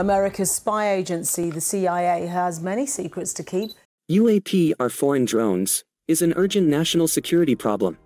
America's spy agency, the CIA, has many secrets to keep. UAP are foreign drones, is an urgent national security problem.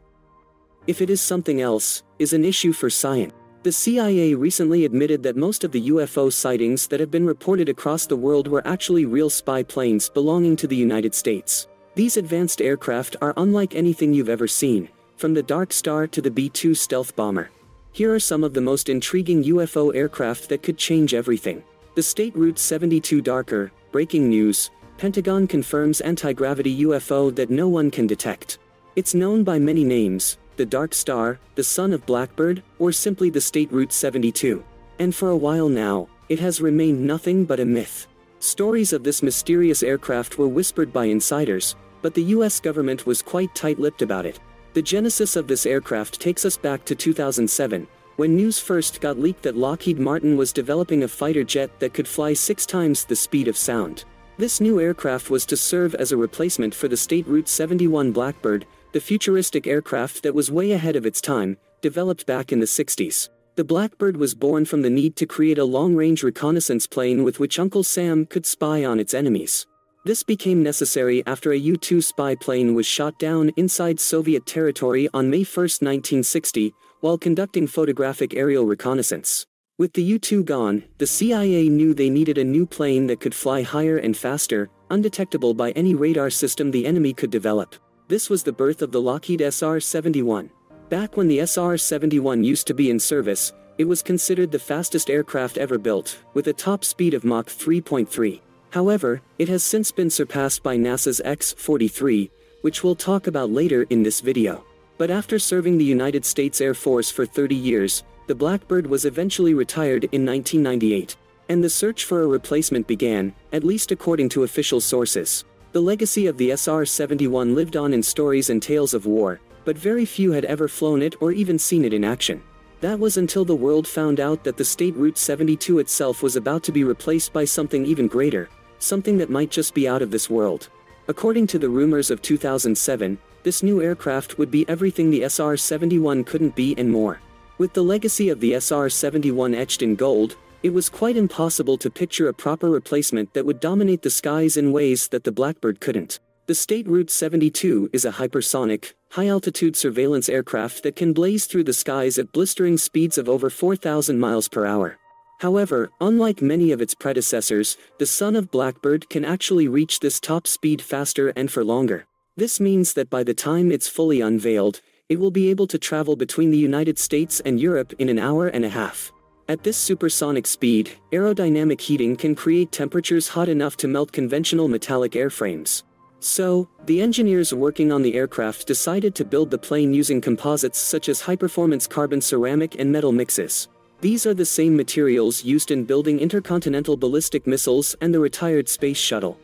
If it is something else, is an issue for science. The CIA recently admitted that most of the UFO sightings that have been reported across the world were actually real spy planes belonging to the United States. These advanced aircraft are unlike anything you've ever seen, from the Dark Star to the B-2 stealth bomber. Here are some of the most intriguing UFO aircraft that could change everything. The SR-72 Darker, breaking news, Pentagon confirms anti-gravity UFO that no one can detect. It's known by many names, the Dark Star, the Son of Blackbird, or simply the SR-72. And for a while now, it has remained nothing but a myth. Stories of this mysterious aircraft were whispered by insiders, but the US government was quite tight-lipped about it. The genesis of this aircraft takes us back to 2007, when news first got leaked that Lockheed Martin was developing a fighter jet that could fly six times the speed of sound. This new aircraft was to serve as a replacement for the SR-71 Blackbird, the futuristic aircraft that was way ahead of its time, developed back in the 60s. The Blackbird was born from the need to create a long-range reconnaissance plane with which Uncle Sam could spy on its enemies. This became necessary after a U-2 spy plane was shot down inside Soviet territory on May 1, 1960, while conducting photographic aerial reconnaissance. With the U-2 gone, the CIA knew they needed a new plane that could fly higher and faster, undetectable by any radar system the enemy could develop. This was the birth of the Lockheed SR-71. Back when the SR-71 used to be in service, it was considered the fastest aircraft ever built, with a top speed of Mach 3.3. However, it has since been surpassed by NASA's X-43, which we'll talk about later in this video. But after serving the United States Air Force for 30 years, the Blackbird was eventually retired in 1998. And the search for a replacement began, at least according to official sources. The legacy of the SR-71 lived on in stories and tales of war, but very few had ever flown it or even seen it in action. That was until the world found out that the SR-72 itself was about to be replaced by something even greater, something that might just be out of this world. According to the rumors of 2007, this new aircraft would be everything the SR-71 couldn't be and more. With the legacy of the SR-71 etched in gold, it was quite impossible to picture a proper replacement that would dominate the skies in ways that the Blackbird couldn't. The SR-72 is a hypersonic, high-altitude surveillance aircraft that can blaze through the skies at blistering speeds of over 4,000 miles per hour. However, unlike many of its predecessors, the son of Blackbird can actually reach this top speed faster and for longer. This means that by the time it's fully unveiled, it will be able to travel between the United States and Europe in an hour and a half. At this supersonic speed, aerodynamic heating can create temperatures hot enough to melt conventional metallic airframes. So, the engineers working on the aircraft decided to build the plane using composites such as high-performance carbon ceramic and metal mixes. These are the same materials used in building intercontinental ballistic missiles and the retired space shuttle.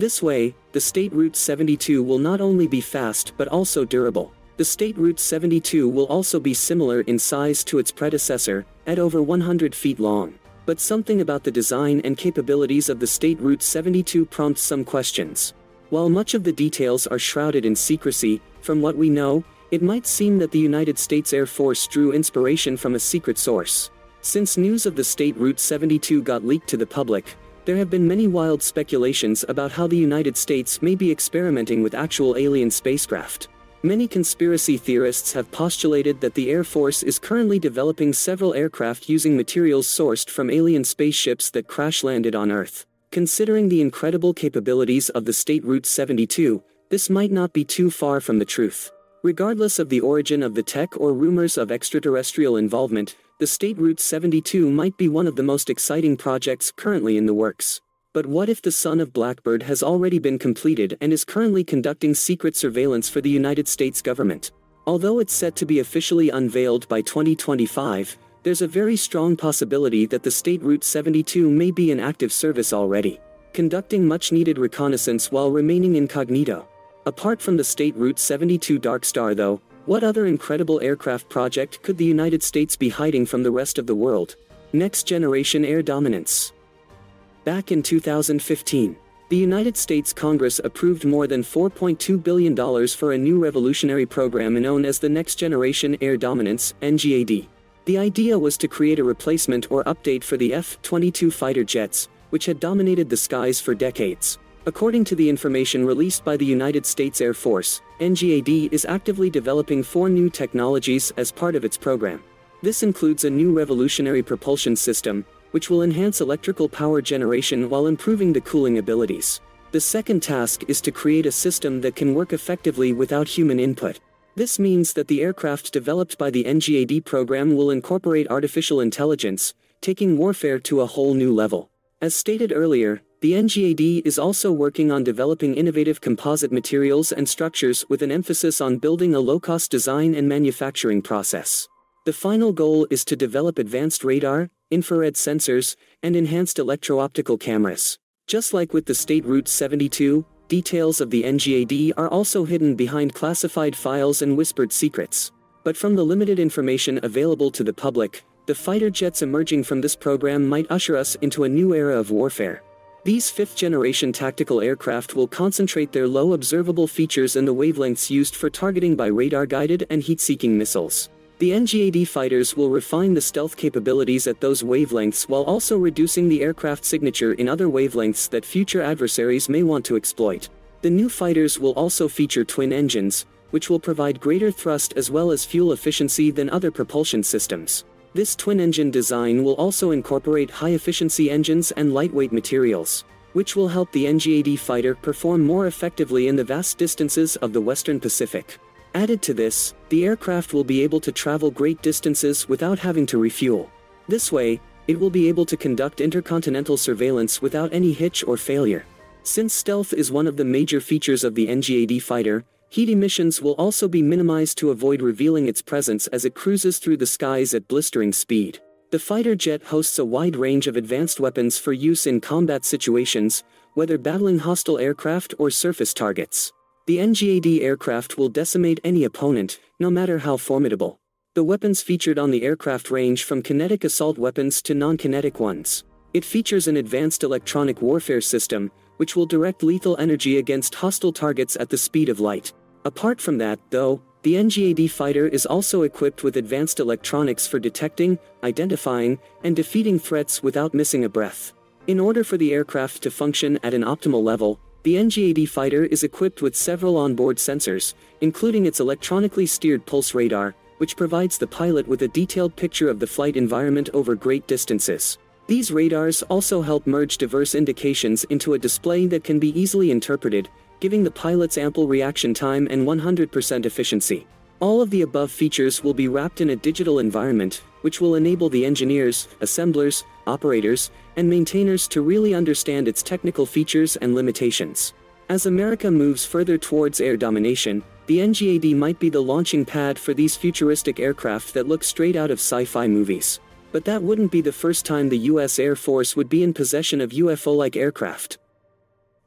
This way, the SR-72 will not only be fast but also durable. The SR-72 will also be similar in size to its predecessor, at over 100 feet long. But something about the design and capabilities of the SR-72 prompts some questions. While much of the details are shrouded in secrecy, from what we know, it might seem that the United States Air Force drew inspiration from a secret source. Since news of the State Route 72 got leaked to the public, there have been many wild speculations about how the United States may be experimenting with actual alien spacecraft. Many conspiracy theorists have postulated that the Air Force is currently developing several aircraft using materials sourced from alien spaceships that crash-landed on Earth. Considering the incredible capabilities of the SR-72, this might not be too far from the truth. Regardless of the origin of the tech or rumors of extraterrestrial involvement, the SR-72 might be one of the most exciting projects currently in the works. But what if the son of Blackbird has already been completed and is currently conducting secret surveillance for the United States government? Although it's set to be officially unveiled by 2025, there's a very strong possibility that the SR-72 may be in active service already, conducting much-needed reconnaissance while remaining incognito. Apart from the SR-72 Dark Star though, what other incredible aircraft project could the United States be hiding from the rest of the world? Next Generation Air Dominance Back in 2015, the United States Congress approved more than $4.2 billion for a new revolutionary program known as the Next Generation Air Dominance, NGAD. The The idea was to create a replacement or update for the F-22 fighter jets, which had dominated the skies for decades. According to the information released by the United States Air Force, NGAD is actively developing four new technologies as part of its program. This includes a new revolutionary propulsion system, which will enhance electrical power generation while improving the cooling abilities. The second task is to create a system that can work effectively without human input. This means that the aircraft developed by the NGAD program will incorporate artificial intelligence, taking warfare to a whole new level. As stated earlier, the NGAD is also working on developing innovative composite materials and structures with an emphasis on building a low-cost design and manufacturing process. The final goal is to develop advanced radar, infrared sensors, and enhanced electro-optical cameras. Just like with the SR-72, details of the NGAD are also hidden behind classified files and whispered secrets. But from the limited information available to the public, the fighter jets emerging from this program might usher us into a new era of warfare. These fifth-generation tactical aircraft will concentrate their low observable features in the wavelengths used for targeting by radar-guided and heat-seeking missiles. The NGAD fighters will refine the stealth capabilities at those wavelengths while also reducing the aircraft signature in other wavelengths that future adversaries may want to exploit. The new fighters will also feature twin engines, which will provide greater thrust as well as fuel efficiency than other propulsion systems. This twin-engine design will also incorporate high-efficiency engines and lightweight materials, which will help the NGAD fighter perform more effectively in the vast distances of the Western Pacific. Added to this, the aircraft will be able to travel great distances without having to refuel. This way, it will be able to conduct intercontinental surveillance without any hitch or failure. Since stealth is one of the major features of the NGAD fighter, Heat emissions will also be minimized to avoid revealing its presence as it cruises through the skies at blistering speed. The fighter jet hosts a wide range of advanced weapons for use in combat situations, whether battling hostile aircraft or surface targets. The NGAD aircraft will decimate any opponent, no matter how formidable. The weapons featured on the aircraft range from kinetic assault weapons to non-kinetic ones. It features an advanced electronic warfare system, which will direct lethal energy against hostile targets at the speed of light. Apart from that, though, the NGAD fighter is also equipped with advanced electronics for detecting, identifying, and defeating threats without missing a breath. In order for the aircraft to function at an optimal level, the NGAD fighter is equipped with several onboard sensors, including its electronically steered pulse radar, which provides the pilot with a detailed picture of the flight environment over great distances. These radars also help merge diverse indications into a display that can be easily interpreted, giving the pilots ample reaction time and 100% efficiency. All of the above features will be wrapped in a digital environment, which will enable the engineers, assemblers, operators, and maintainers to really understand its technical features and limitations. As America moves further towards air domination, the NGAD might be the launching pad for these futuristic aircraft that look straight out of sci-fi movies. But that wouldn't be the first time the US Air Force would be in possession of UFO-like aircraft.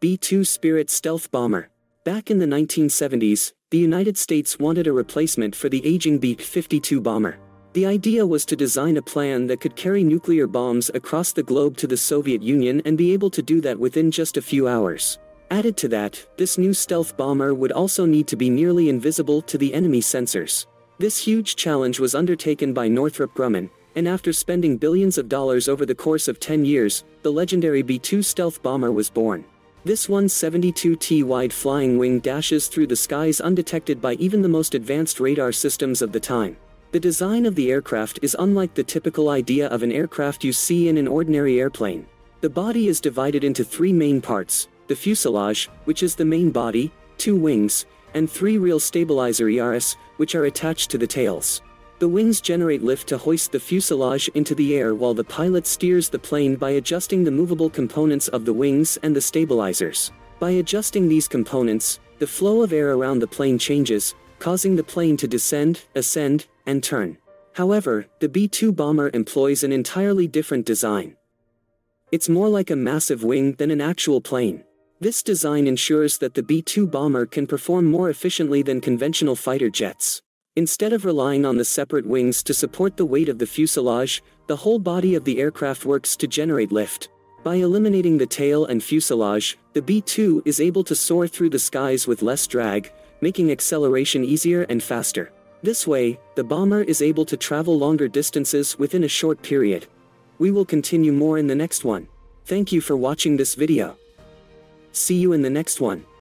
B-2 Spirit stealth bomber. Back in the 1970s, the United States wanted a replacement for the aging B-52 bomber. The idea was to design a plan that could carry nuclear bombs across the globe to the Soviet Union and be able to do that within just a few hours. Added to that, this new stealth bomber would also need to be nearly invisible to the enemy sensors. This huge challenge was undertaken by Northrop Grumman, and after spending billions of dollars over the course of 10 years, the legendary B-2 stealth bomber was born. This 172T wide flying wing dashes through the skies undetected by even the most advanced radar systems of the time. The design of the aircraft is unlike the typical idea of an aircraft you see in an ordinary airplane. The body is divided into three main parts, the fuselage, which is the main body, two wings, and three real stabilizer ERS, which are attached to the tails. The wings generate lift to hoist the fuselage into the air while the pilot steers the plane by adjusting the movable components of the wings and the stabilizers. By adjusting these components, the flow of air around the plane changes, causing the plane to descend, ascend, and turn. However, the B-2 bomber employs an entirely different design. It's more like a massive wing than an actual plane. This design ensures that the B-2 bomber can perform more efficiently than conventional fighter jets. Instead of relying on the separate wings to support the weight of the fuselage, the whole body of the aircraft works to generate lift. By eliminating the tail and fuselage, the B-2 is able to soar through the skies with less drag, making acceleration easier and faster. This way, the bomber is able to travel longer distances within a short period. We will continue more in the next one. Thank you for watching this video. See you in the next one.